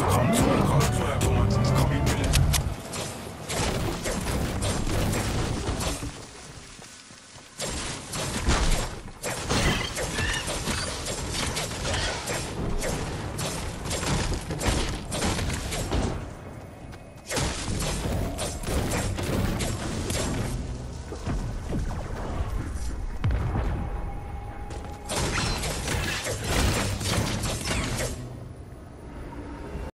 糖